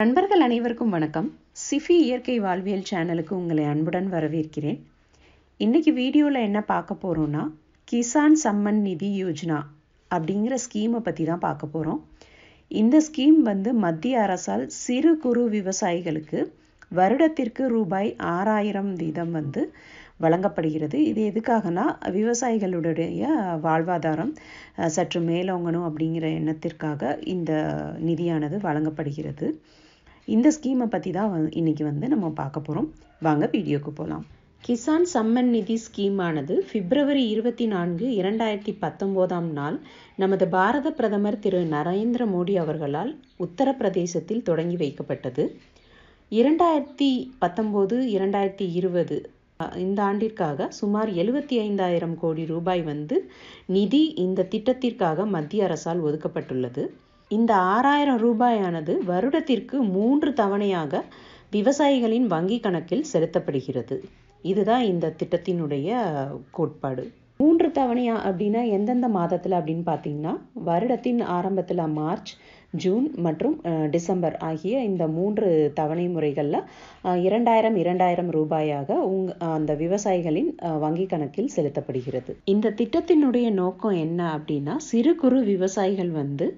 நண்பர்கள் அனைவருக்கும் வணக்கம். சிஃபி இயற்கை வாழ்வியல் சேனலுக்கு உங்களை அன்புடன் வரவேற்கிறேன். இன்னைக்கு வீடியோவில் என்ன பார்க்க போகிறோம்னா கிசான் சம்மன் நிதி யோஜனா அப்படிங்கிற ஸ்கீமை பற்றி தான் பார்க்க போகிறோம் இந்த ஸ்கீம் வந்து மத்திய அரசால் சிறு குறு விவசாயிகளுக்கு வருடத்திற்கு ரூபாய் ஆறாயிரம் வீதம் வந்து வழங்கப்படுகிறது. இது எதுக்காகனா விவசாயிகளுடைய வாழ்வாதாரம் சற்று மேலோங்கணும் அப்படிங்கிற எண்ணத்திற்காக இந்த நிதியானது வழங்கப்படுகிறது. இந்த ஸ்கீமை பற்றி தான் வந்து இன்னைக்கு வந்து நம்ம பார்க்க போகிறோம் வாங்க வீடியோக்கு போகலாம் கிசான் சம்மன் நிதி ஸ்கீமானது பிப்ரவரி இருபத்தி நான்கு இரண்டாயிரத்தி பத்தொம்போதாம் நாள் நமது பாரத பிரதமர் திரு நரேந்திர மோடி அவர்களால் உத்தரப்பிரதேசத்தில் தொடங்கி வைக்கப்பட்டது. இரண்டாயிரத்தி பத்தொம்போது இரண்டாயிரத்தி இருபது இந்த ஆண்டிற்காக சுமார் எழுபத்தி ஐந்தாயிரம் கோடி ரூபாய் வந்து நிதி இந்த திட்டத்திற்காக மத்திய அரசால் ஒதுக்கப்பட்டுள்ளது. இந்த ஆறாயிரம் ரூபாயானது வருடத்திற்கு மூன்று தவணையாக விவசாயிகளின் வங்கி கணக்கில் செலுத்தப்படுகிறது. இதுதான் இந்த திட்டத்தினுடைய கோட்பாடு. மூன்று தவணையா அப்படின்னா எந்தெந்த மாதத்தில் அப்படின்னு பார்த்தீங்கன்னா வருடத்தின் ஆரம்பத்தில் மார்ச் ஜூன் மற்றும் டிசம்பர் ஆகிய இந்த மூன்று தவணை முறைகளில் இரண்டாயிரம் இரண்டாயிரம் ரூபாயாக உங் அந்த விவசாயிகளின் வங்கி கணக்கில் செலுத்தப்படுகிறது. இந்த திட்டத்தினுடைய நோக்கம் என்ன அப்படின்னா சிறு குறு விவசாயிகள் வந்து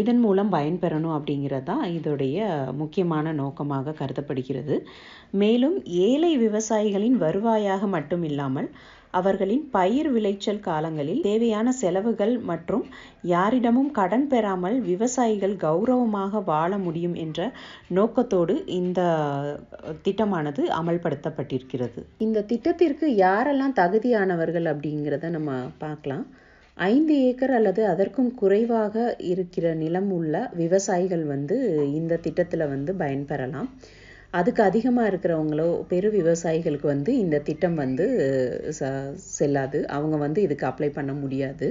இதன் மூலம் பயன்பெறணும் அப்படிங்கிறது தான் இதோடைய முக்கியமான நோக்கமாக கருதப்படுகிறது. மேலும் ஏழை விவசாயிகளின் வருவாயாக மட்டும் இல்லாமல் அவர்களின் பயிர் விளைச்சல் காலங்களில் தேவையான செலவுகள் மற்றும் யாரிடமும் கடன் பெறாமல் விவசாயிகள் கௌரவமாக வாழ முடியும் என்ற நோக்கத்தோடு இந்த திட்டமானது அமல்படுத்தப்பட்டிருக்கிறது. இந்த திட்டத்திற்கு யாரெல்லாம் தகுதியானவர்கள் அப்படிங்கிறத நம்ம பார்க்கலாம். ஐந்து ஏக்கர் அல்லது அதற்கும் குறைவாக இருக்கிற நிலம் உள்ள விவசாயிகள் வந்து இந்த திட்டத்தில் வந்து பயன்பெறலாம். அதுக்கு அதிகமாக இருக்கிறவங்களோ பெரு விவசாயிகளுக்கு வந்து இந்த திட்டம் வந்து ச செல்லாது. அவங்க வந்து இதுக்கு அப்ளை பண்ண முடியாது.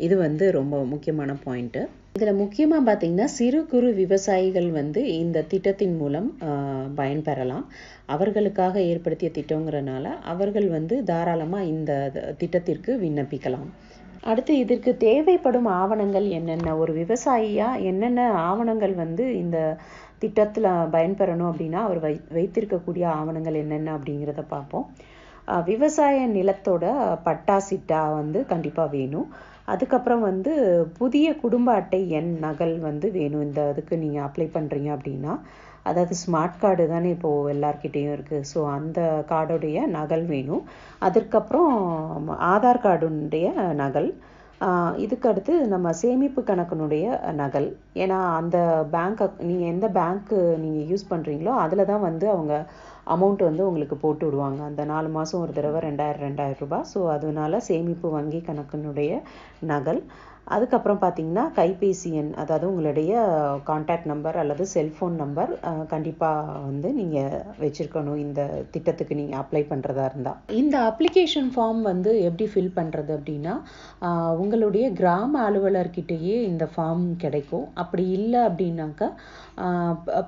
இது வந்து ரொம்ப முக்கியமான பாயிண்ட்டு இதில் முக்கியமாக பார்த்திங்கன்னா சிறு குறு விவசாயிகள் வந்து இந்த திட்டத்தின் மூலம் ஆஹ், பயன்பெறலாம். அவர்களுக்காக ஏற்படுத்திய திட்டங்கிறனால அவர்கள் வந்து தாராளமாக இந்த திட்டத்திற்கு விண்ணப்பிக்கலாம். அடுத்து இதற்கு தேவைப்படும் ஆவணங்கள் என்னென்ன? ஒரு விவசாயியா என்னென்ன ஆவணங்கள் வந்து இந்த திட்டத்தில் பயன்பெறணும் அப்படின்னா அவர் வை வைத்திருக்கக்கூடிய ஆவணங்கள் என்னென்ன அப்படிங்கிறத பார்ப்போம். விவசாய நிலத்தோட பட்டா சிட்டா வந்து கண்டிப்பாக வேணும். அதுக்கப்புறம் வந்து புதிய குடும்ப அட்டை எண் நகல் வந்து வேணும். இந்த இதுக்கு நீங்கள் அப்ளை பண்ணுறீங்க அப்படின்னா அதாவது ஸ்மார்ட் கார்டு தானே இப்போது எல்லார்கிட்டேயும் இருக்குது ஸோ அந்த கார்டுடைய நகல் வேணும். அதற்கப்புறம் ஆதார் கார்டுடைய நகல் இதுக்கு அடுத்து நம்ம சேமிப்பு கணக்கினுடைய நகல். ஏன்னா அந்த பேங்க் நீங்கள் எந்த பேங்க்கு நீங்கள் யூஸ் பண்ணுறீங்களோ அதில் தான் வந்து அவங்க அமௌண்ட் வந்து உங்களுக்கு போட்டு விடுவாங்க. அந்த நாலு மாதம் ஒரு தடவை ரெண்டாயிரம் ரெண்டாயிரம் ரூபாய். ஸோ அதனால சேமிப்பு வங்கி கணக்கினுடைய நகல். அதுக்கப்புறம் பார்த்தீங்கன்னா கைபேசி எண் அதாவது உங்களுடைய காண்டாக்ட் நம்பர் அல்லது செல்ஃபோன் நம்பர் கண்டிப்பாக வந்து நீங்கள் வச்சுருக்கணும். இந்த திட்டத்துக்கு நீங்கள் அப்ளை பண்ணுறதா இருந்தால் இந்த அப்ளிகேஷன் ஃபார்ம் வந்து எப்படி ஃபில் பண்ணுறது அப்படின்னா உங்களுடைய கிராம அலுவலர்கிட்டேயே இந்த ஃபார்ம் கிடைக்கும். அப்படி இல்லை அப்படின்னாக்கா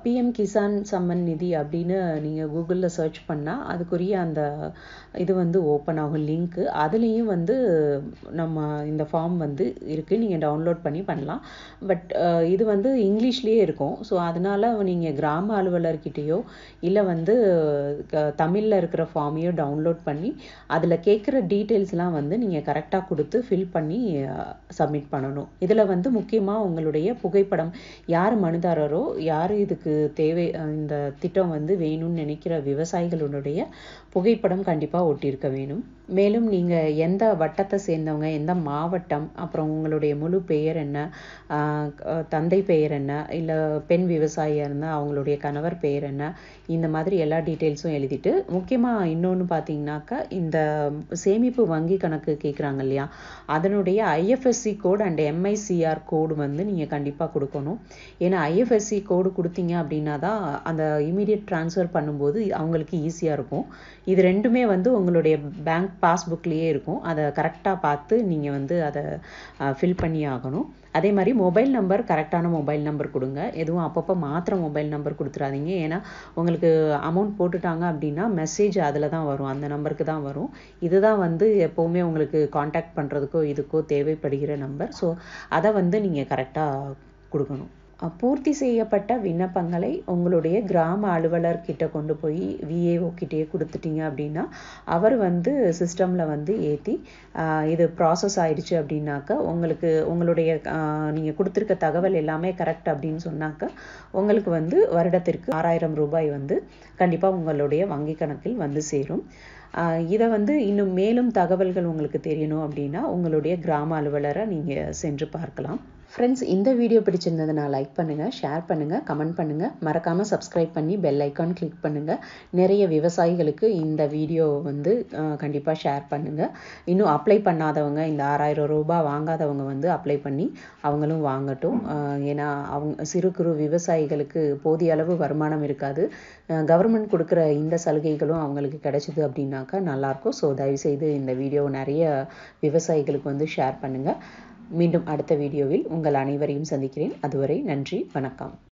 பிஎம் கிசான் சம்மன் நிதி அப்படின்னு நீங்கள் கூகுளில் சர்ச் பண்ணால் அதுக்குரிய அந்த இது வந்து ஓப்பன் ஆகும் லிங்க்கு அதுலேயும் வந்து நம்ம இந்த ஃபார்ம் வந்து இருக்குது நீங்கள் டவுன்லோட் பண்ணி பண்ணலாம். பட் இது வந்து இங்கிலீஷ்லேயே இருக்கும். ஸோ அதனால் நீங்கள் கிராம அலுவலர்கிட்டயோ இல்லை வந்து தமிழில் இருக்கிற ஃபார்மையோ டவுன்லோட் பண்ணி அதில் கேட்குற டீட்டெயில்ஸ்லாம் வந்து நீங்கள் கரெக்டாக கொடுத்து ஃபில் பண்ணி சப்மிட் பண்ணணும். இதில் வந்து முக்கியமாக உங்களுடைய புகைப்படம் யார் மனுதாரரோ யார் இதுக்கு தேவை இந்த திட்டம் வந்து வேணும்னு நினைக்கிற விவசாயிகளுடைய புகைப்படம் கண்டிப்பாக ஒட்டியிருக்க வேணும். மேலும் நீங்கள் எந்த வட்டத்தை சேர்ந்தவங்க எந்த மாவட்டம் அப்புறம் உங்களுடைய முழு பெயர் என்ன? தந்தை பெயர் என்ன? இல்லை பெண் விவசாயியாக இருந்தால் அவங்களுடைய கணவர் பெயர் என்ன? இந்த மாதிரி எல்லா டீட்டெயில்ஸும் எழுதிட்டு முக்கியமாக இன்னொன்று பார்த்தீங்கன்னாக்கா இந்த சேமிப்பு வங்கி கணக்கு கேட்குறாங்க இல்லையா? அதனுடைய IFSC code and MICR code வந்து நீங்கள் கண்டிப்பாக கொடுக்கணும். ஏன்னா ஐஎஃப்எஸ்சி கோடு கொடுத்தீங்க அப்படின்னா தான் அந்த இமீடியட் ட்ரான்ஸ்ஃபர் பண்ணும்போது அவங்களுக்கு ஈஸியாக இருக்கும். இது ரெண்டுமே வந்து உங்களுடைய பேங்க் பாஸ்புக்லேயே இருக்கும். அதை கரெக்டாக பார்த்து நீங்கள் வந்து அதை ஃபில் பண்ணி ஆகணும். அதே மாதிரி மொபைல் நம்பர் கரெக்டான மொபைல் நம்பர் கொடுங்க. எதுவும் அப்பப்போ மாத்திர மொபைல் நம்பர் கொடுத்துடாதீங்க ஏன்னா உங்களுக்கு அமௌண்ட் போட்டுட்டாங்க அப்படின்னா மெசேஜ் அதில் தான் வரும். அந்த நம்பருக்கு தான் வரும். இதுதான் வந்து எப்போவுமே உங்களுக்கு காண்டாக்ட் பண்ணுறதுக்கோ இதுக்கோ தேவைப்படுகிற நம்பர் ஸோ அதை வந்து நீங்கள் கரெக்டாக கொடுக்கணும். பூர்த்தி செய்யப்பட்ட விண்ணப்பங்களை உங்களுடைய கிராம அலுவலர்கிட்ட கொண்டு போய் விஏஓ கிட்டேயே கொடுத்துட்டீங்க அப்படின்னா அவர் வந்து சிஸ்டமில் வந்து ஏற்றி இது ப்ராசஸ் ஆயிடுச்சு அப்படின்னாக்கா உங்களுக்கு உங்களுடைய நீங்கள் கொடுத்துருக்க தகவல் எல்லாமே கரெக்ட் அப்படின்னு சொன்னாக்க உங்களுக்கு வந்து வருடத்திற்கு ஆறாயிரம் ரூபாய் வந்து கண்டிப்பாக உங்களுடைய வங்கி கணக்கில் வந்து சேரும். இதை வந்து இன்னும் மேலும் தகவல்கள் உங்களுக்கு தெரியணும் அப்படின்னா உங்களுடைய கிராம அலுவலரை நீங்கள் சென்று பார்க்கலாம். ஃப்ரெண்ட்ஸ் இந்த வீடியோ பிடிச்சிருந்ததுனா லைக் பண்ணுங்கள் ஷேர் பண்ணுங்கள் கமெண்ட் பண்ணுங்கள் மறக்காமல் சப்ஸ்கிரைப் பண்ணி பெல் ஐக்கான் கிளிக் பண்ணுங்கள் நிறைய விவசாயிகளுக்கு இந்த வீடியோ வந்து கண்டிப்பாக ஷேர் பண்ணுங்கள் இன்னும் அப்ளை பண்ணாதவங்க இந்த ஆறாயிரம் ரூபாய் வாங்காதவங்க வந்து அப்ளை பண்ணி அவங்களும் வாங்கட்டும். ஏன்னா அவங்க சிறு குறு விவசாயிகளுக்கு போதிய அளவு வருமானம் இருக்காது. கவர்மெண்ட் கொடுக்குற இந்த சலுகைகளும் அவங்களுக்கு கிடைச்சிது அப்படின்னாக்கா நல்லாயிருக்கும். ஸோ தயவுசெய்து இந்த வீடியோ நிறைய விவசாயிகளுக்கு வந்து ஷேர் பண்ணுங்கள் மீண்டும் அடுத்த வீடியோவில் உங்கள் அனைவரையும் சந்திக்கிறேன். அதுவரை நன்றி வணக்கம்.